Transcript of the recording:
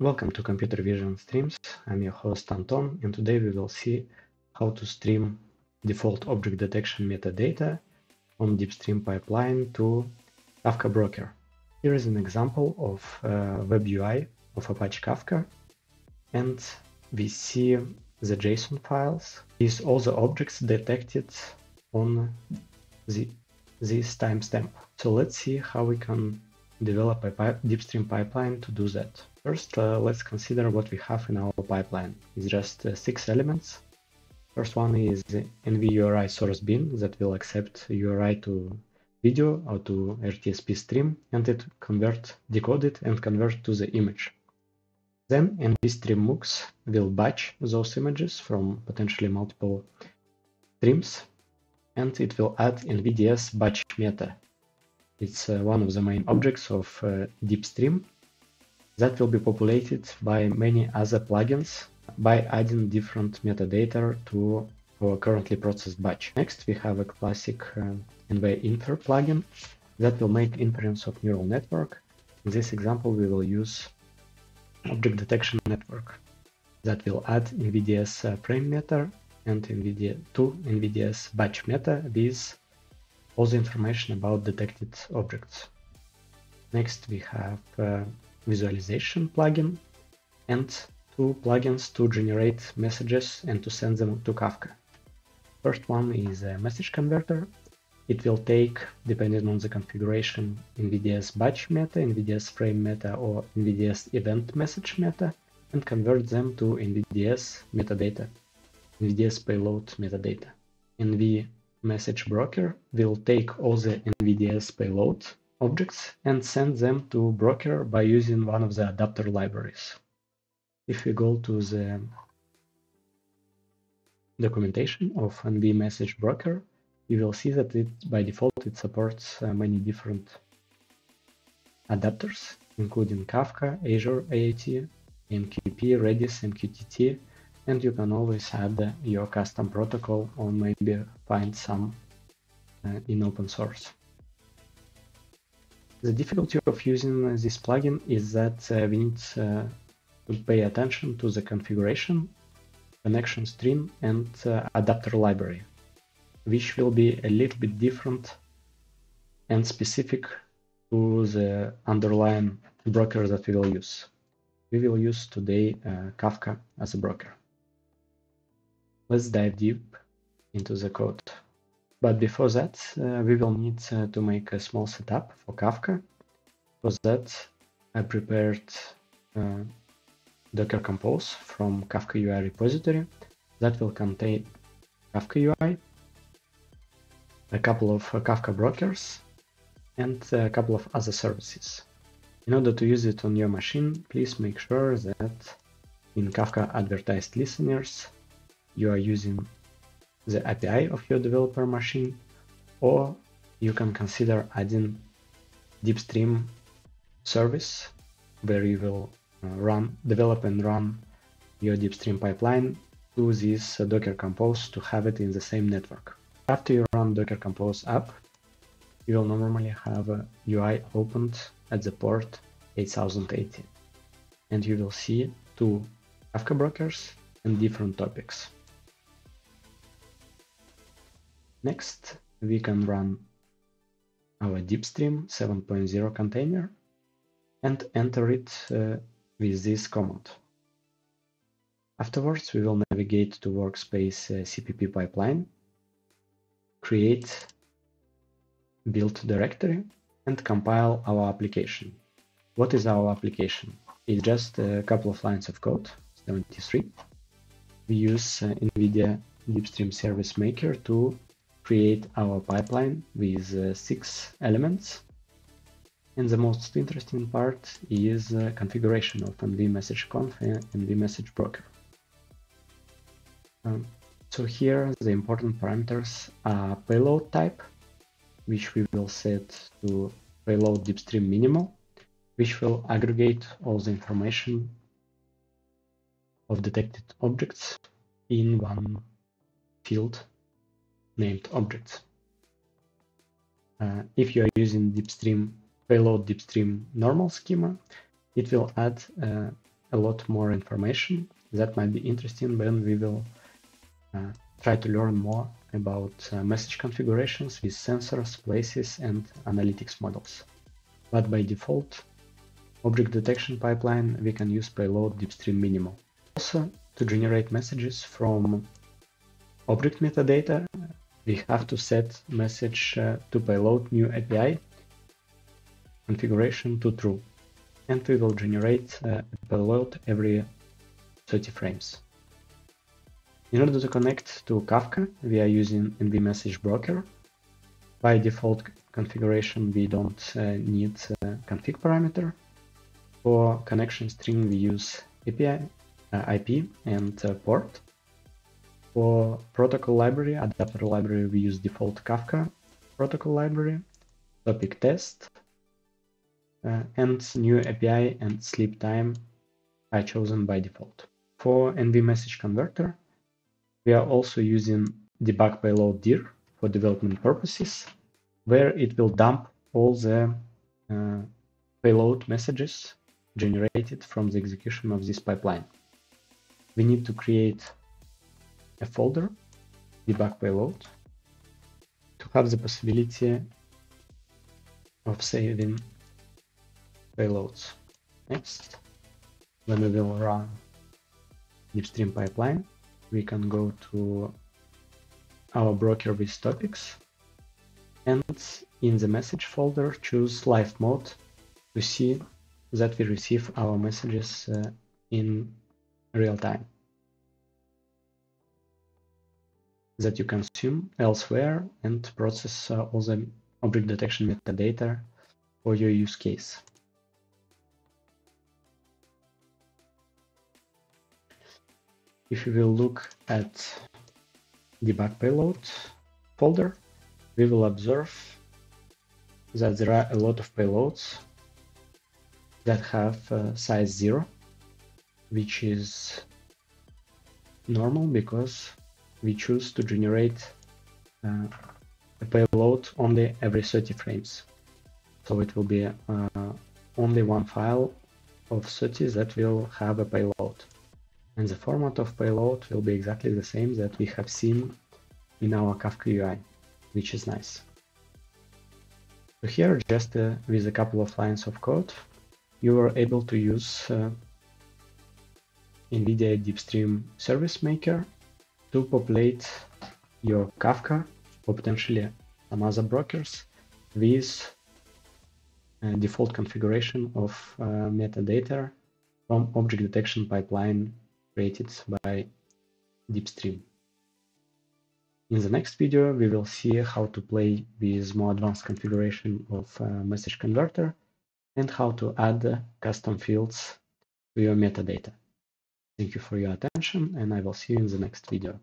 Welcome to Computer Vision Streams. I'm your host Anton, and today we will see how to stream default object detection metadata from DeepStream pipeline to Kafka Broker. Here is an example of uh, web UI of Apache Kafka, and we see the JSON files. These all the objects detected on the, this timestamp. So let's see how we can develop a pipe, DeepStream pipeline to do that. First, uh, let's consider what we have in our pipeline. It's just uh, six elements. First one is NVURI source bin that will accept URI to video or to RTSP stream and it convert, decode it and convert to the image. Then NVStream MUX will batch those images from potentially multiple streams and it will add NVDS batch meta. It's uh, one of the main objects of uh, DeepStream that will be populated by many other plugins by adding different metadata to our currently processed batch. Next, we have a classic uh, NVInfer plugin that will make inference of neural network. In this example, we will use object detection network that will add NVDS uh, frame meta and NVIDIA to NVDS batch meta with all the information about detected objects. Next, we have uh, visualization plugin and two plugins to generate messages and to send them to Kafka. First one is a message converter. It will take, depending on the configuration, NVDS batch meta, NVDS frame meta, or NVDS event message meta, and convert them to NVDS metadata, NVDS payload metadata. NV message broker will take all the NVDS payload objects and send them to broker by using one of the adapter libraries. If we go to the documentation of NV message broker, you will see that it by default it supports uh, many different adapters, including Kafka, Azure IoT, AMQP, Redis, MQTT, and you can always add your custom protocol or maybe find some uh, in open source. The difficulty of using this plugin is that uh, we need uh, to pay attention to the configuration, connection string, and adapter library, which will be a little bit different and specific to the underlying broker that we will use. We will use today uh, Kafka as a broker. Let's dive deep into the code. But before that, uh, we will need uh, to make a small setup for Kafka. For that, I prepared uh, Docker Compose from Kafka UI repository that will contain Kafka UI, a couple of uh, Kafka brokers, and a couple of other services. In order to use it on your machine, please make sure that in Kafka advertised listeners, you are using the API of your developer machine, or you can consider adding DeepStream service where you will uh, run, develop and run your DeepStream pipeline to this uh, Docker Compose to have it in the same network. After you run Docker Compose app, you will normally have a UI opened at the port 8080 and you will see two Kafka brokers and different topics. Next, we can run our DeepStream 7.0 container and enter it uh, with this command. Afterwards, we will navigate to workspace uh, CPP pipeline, create build directory, and compile our application. What is our application? It's just a couple of lines of code, 73. We use uh, NVIDIA DeepStream Service Maker to create our pipeline with uh, six elements. And the most interesting part is uh, configuration of NV message conf and NV message broker. Um, so here the important parameters are payload type, which we will set to payload deepstream minimal, which will aggregate all the information of detected objects in one field named objects. Uh, if you are using DeepStream payload DeepStream normal schema, it will add uh, a lot more information that might be interesting when we will uh, try to learn more about uh, message configurations with sensors, places, and analytics models. But by default, object detection pipeline, we can use payload deepstream minimal. Also, to generate messages from object metadata, we have to set message uh, to payload new API configuration to true. And we will generate uh, a payload every 30 frames. In order to connect to Kafka, we are using NV Message Broker. By default configuration, we don't uh, need a config parameter. For connection string, we use API, uh, IP and uh, port. For protocol library, adapter library, we use default Kafka protocol library, topic test, uh, and new API and sleep time are chosen by default. For NV message converter, we are also using debug payload dir for development purposes, where it will dump all the uh, payload messages generated from the execution of this pipeline. We need to create a folder, debug payload, to have the possibility of saving payloads. Next, when we will run Deepstream pipeline, we can go to our broker with topics. And in the message folder choose live mode to see that we receive our messages uh, in real time that you consume elsewhere and process uh, all the object detection metadata for your use case. If we will look at the debug payload folder, we will observe that there are a lot of payloads that have uh, size 0, which is normal because we choose to generate uh, a payload only every 30 frames. So it will be uh, only one file of 30 that will have a payload and the format of payload will be exactly the same that we have seen in our Kafka UI, which is nice. So here, just uh, with a couple of lines of code, you are able to use uh, NVIDIA DeepStream Service Maker to populate your Kafka or potentially some other brokers with a default configuration of uh, metadata from object detection pipeline created by Deepstream. In the next video, we will see how to play with more advanced configuration of message converter and how to add custom fields to your metadata. Thank you for your attention and I will see you in the next video.